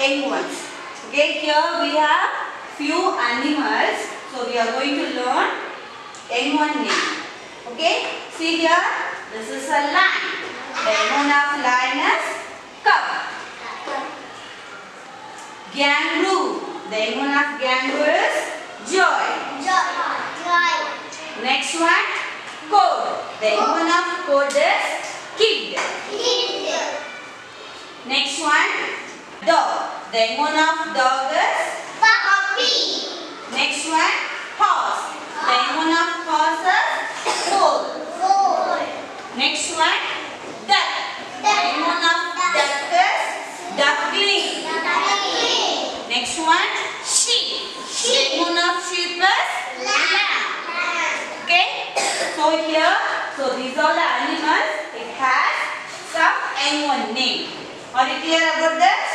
animals and their young ones. Okay, here we have few animals. So we are going to learn young one name. Okay, see here, this is a lion. The one of lion is cub. Kangaroo. The one of kangaroo is joey. Joey. Next one, goat. The one of goat is kid. kid. Next one, dog. The young one of dog is Next one, horse. The young one of horse is foal. Next one, duck. The young one of duck is duckling. Next one, sheep. The young one of sheep is lamb. Okay? So here, so these are the animals. It has some one name. Are you clear about this?